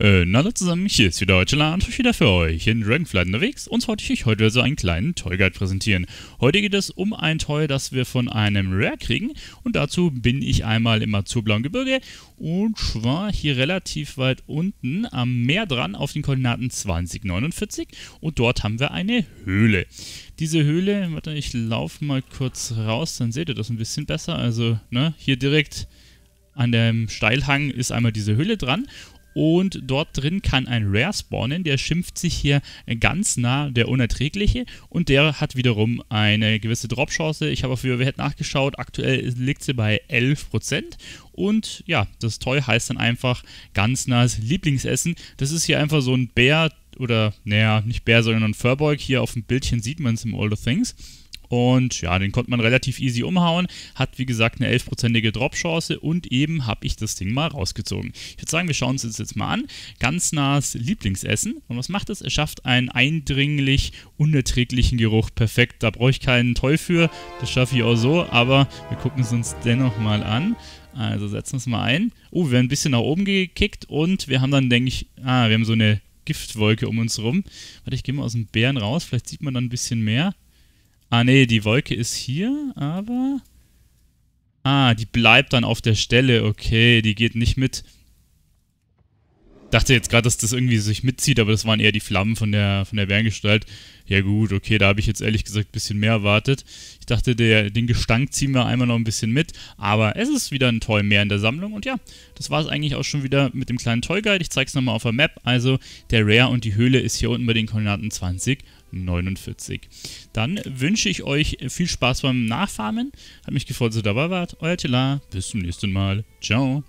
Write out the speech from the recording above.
Äh, na zusammen, hier ist wieder Deutsche und ich wieder für euch in Dragonflight unterwegs und wollte ich euch heute so einen kleinen Toy Guide präsentieren. Heute geht es um ein Toy, das wir von einem Rare kriegen und dazu bin ich einmal im Azurblauen Gebirge und zwar hier relativ weit unten am Meer dran auf den Koordinaten 2049 und dort haben wir eine Höhle. Diese Höhle, warte, ich laufe mal kurz raus, dann seht ihr das ein bisschen besser. Also, ne, hier direkt an dem Steilhang ist einmal diese Höhle dran und dort drin kann ein Rare spawnen, der schimpft sich hier ganz nah der Unerträgliche und der hat wiederum eine gewisse Drop-Chance. Ich habe auf WoW nachgeschaut, aktuell liegt sie bei 11% und ja, das Toy heißt dann einfach ganz nahes Lieblingsessen. Das ist hier einfach so ein Bär oder, naja, nicht Bär, sondern ein Furbolg. Hier auf dem Bildchen sieht man es im All the Things. Und ja, den konnte man relativ easy umhauen. Hat wie gesagt eine 11%ige Drop-Chance und eben habe ich das Ding mal rausgezogen. Ich würde sagen, wir schauen uns das jetzt mal an. Ganz nahes Lieblingsessen. Und was macht es? Es schafft einen eindringlich unerträglichen Geruch. Perfekt, da brauche ich keinen Toll für. Das schaffe ich auch so, aber wir gucken es uns dennoch mal an. Also setzen wir es mal ein. Oh, wir werden ein bisschen nach oben gekickt und wir haben dann, denke ich, ah, wir haben so eine Giftwolke um uns rum. Warte, ich gehe mal aus dem Bären raus. Vielleicht sieht man dann ein bisschen mehr. Ah, nee, die Wolke ist hier, aber... Ah, die bleibt dann auf der Stelle. Okay, die geht nicht mit. Dachte jetzt gerade, dass das irgendwie sich mitzieht, aber das waren eher die Flammen von der, von der Bärengestalt. Ja gut, okay, da habe ich jetzt ehrlich gesagt ein bisschen mehr erwartet. Ich dachte, der, den Gestank ziehen wir einmal noch ein bisschen mit, aber es ist wieder ein Toy mehr in der Sammlung. Und ja, das war es eigentlich auch schon wieder mit dem kleinen Toy Guide. Ich zeige es nochmal auf der Map. Also der Rare und die Höhle ist hier unten bei den Koordinaten 20 49. Dann wünsche ich euch viel Spaß beim Nachfarmen. Hat mich gefreut, dass ihr dabei wart. Euer Tila. Bis zum nächsten Mal. Ciao.